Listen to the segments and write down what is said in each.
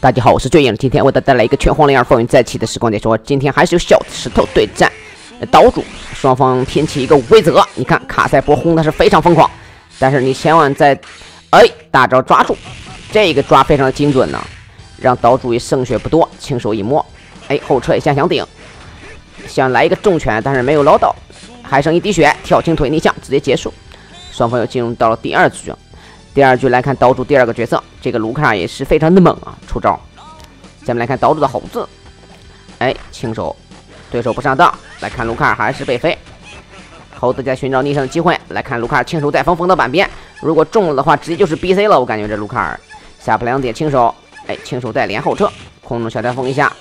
大家好，我是醉影，今天为大家带来一个拳皇零二风云再起的时光解说。今天还是由小石头对战岛主，双方拼起一个规则。你看卡塞波轰的是非常疯狂，但是你千万在哎大招抓住，这个抓非常的精准呢，让岛主也剩血不多，轻手一摸，哎后撤一下想顶，想来一个重拳，但是没有捞到，还剩一滴血，跳轻腿逆向直接结束。双方又进入到了第二局。第二局来看岛主第二个角色，这个卢卡也是非常的猛啊！出招，下面来看岛主的猴子，哎，轻手，对手不上当。来看卢卡还是被飞，猴子在寻找逆胜的机会。来看卢卡轻手带风封到板边，如果中了的话，直接就是 B C 了。我感觉这卢卡尔下不两点轻手，哎，轻手带连后撤，空中小台风一下，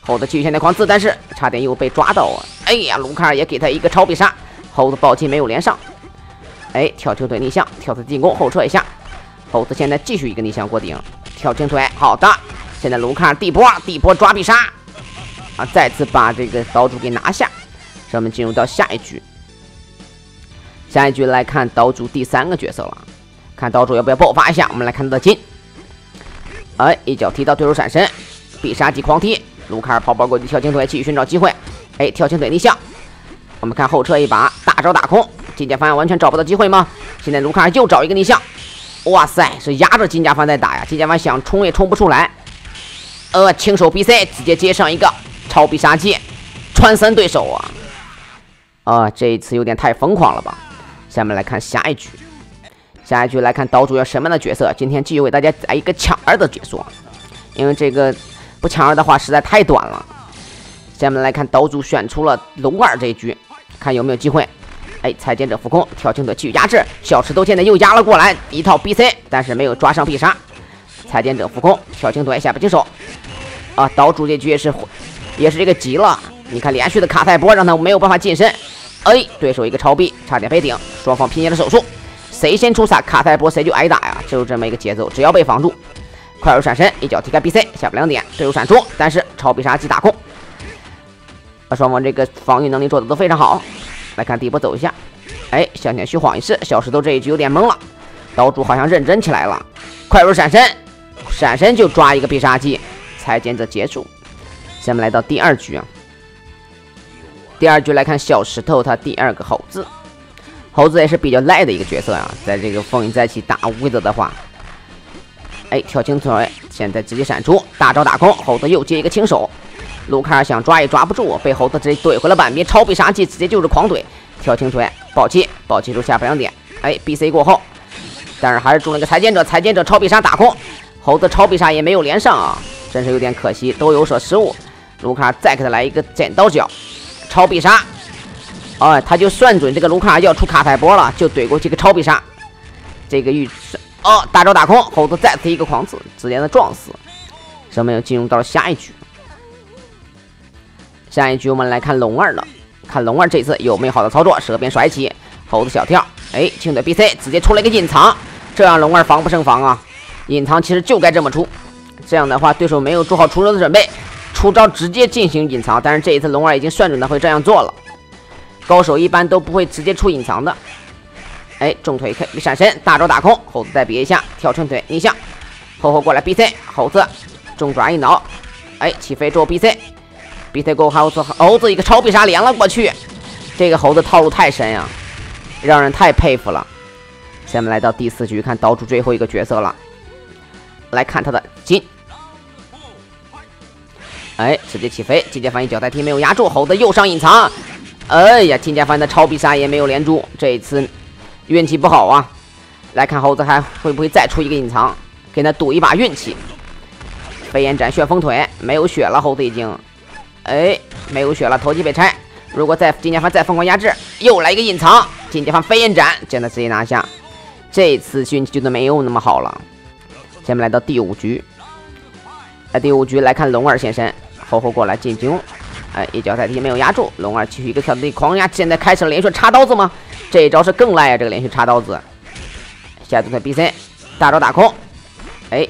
猴子继续向前狂刺，但是差点又被抓到啊！哎呀，卢卡尔也给他一个超必杀，猴子暴击没有连上。哎，跳球腿逆向，跳腿进攻，后撤一下。猴子现在继续一个逆向过顶，跳轻腿，好的。现在卢卡地波，地波抓必杀，啊，再次把这个岛主给拿下。让我们进入到下一局。下一局来看岛主第三个角色了，看岛主要不要爆发一下。我们来看他的金，哎，一脚踢到对手闪身，必杀技狂踢，卢卡尔跑跑过去跳轻腿，继续寻找机会。哎，跳轻腿逆向，我们看后撤一把，大招打空。金甲帆完全找不到机会吗？现在卢卡又找一个逆向，哇塞，是压着金甲方在打呀！金甲方想冲也冲不出来，呃，轻手 B C 直接接上一个超必杀技，穿三对手啊！啊，这一次有点太疯狂了吧！下面来看下一局，下一局来看岛主要什么样的角色？今天继续为大家来一个抢二的解说，因为这个不抢二的话实在太短了。下面来看岛主选出了龙二这一局，看有没有机会。哎，裁剪者浮空，跳轻腿继续压制，小石头现在又压了过来，一套 B C，但是没有抓上必杀。裁剪者浮空，跳轻腿下不接手。啊，岛主这局也是，也是这个急了。你看连续的卡太波让他没有办法近身。哎，对手一个超臂，差点飞顶，双方拼接了手速，谁先出卡卡太波谁就挨打呀，就是这么一个节奏。只要被防住，快手闪身，一脚踢开 B C，下不两点，队友闪出，但是超必杀技打空。啊，双方这个防御能力做的都非常好。来看一波走一下，哎，向前虚晃一次，小石头这一局有点懵了，岛主好像认真起来了，快入闪身，闪身就抓一个必杀技，裁剪者结束。下面来到第二局啊，第二局来看小石头他第二个猴子，猴子也是比较赖的一个角色啊，在这个风云再起打无规则的话，哎，跳轻腿，现在直接闪出大招打空，猴子又接一个轻手。卢卡尔想抓也抓不住，被猴子直接怼回了板边，超必杀技直接就是狂怼，跳轻腿，暴击，暴击出下不两点，哎，B C 过后，但是还是中了一个裁剪者，裁剪者超必杀打空，猴子超必杀也没有连上啊，真是有点可惜，都有所失误。卢卡尔再给他来一个剪刀脚，超必杀，哎，他就算准这个卢卡尔要出卡太波了，就怼过去个超必杀，这个预，哦，大招打空，猴子再次一个狂刺，直接的撞死，咱们又进入到了下一局。下一局我们来看龙二了，看龙二这次有没有好的操作，蛇鞭甩起，猴子小跳，哎，轻腿 B C 直接出了一个隐藏，这样龙二防不胜防啊！隐藏其实就该这么出，这样的话对手没有做好出招的准备，出招直接进行隐藏。但是这一次龙二已经算准他会这样做了，高手一般都不会直接出隐藏的。哎，重腿可以闪身，大招打空，猴子再别一下，跳成腿逆向，后后过来 B C，猴子重爪一挠，哎，起飞之后 BC C。B C 过后猴子猴子一个超必杀连了过去，这个猴子套路太深呀，让人太佩服了。下面来到第四局，看岛主最后一个角色了，来看他的金。哎，直接起飞，金甲翻一脚带踢没有压住，猴子又上隐藏。哎呀，金甲帆的超必杀也没有连住，这一次运气不好啊。来看猴子还会不会再出一个隐藏，给他赌一把运气。飞檐斩旋风腿没有血了，猴子已经。哎，没有血了，头肌被拆。如果再金甲方再疯狂压制，又来一个隐藏，金甲方飞燕斩，将他直接拿下。这次运气就没有那么好了。下面来到第五局，哎，第五局来看龙二现身，后后过来进攻。哎，一脚在地没有压住，龙二继续一个跳地狂压，现在开始了连续插刀子吗？这一招是更赖啊，这个连续插刀子。下蹲在 B C，大招打空。哎，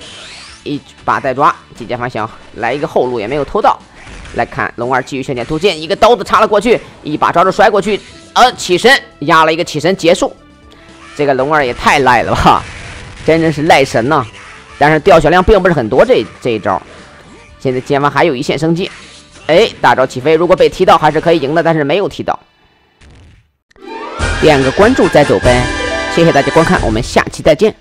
一把带抓，金甲帆想来一个后路也没有偷到。来看龙二继续向前突进，一个刀子插了过去，一把抓住摔过去，呃，起身压了一个起身结束。这个龙二也太赖了吧，真的是赖神呐！但是掉血量并不是很多。这这一招，现在剑王还有一线生机。哎，大招起飞，如果被踢到还是可以赢的，但是没有踢到。点个关注再走呗，谢谢大家观看，我们下期再见。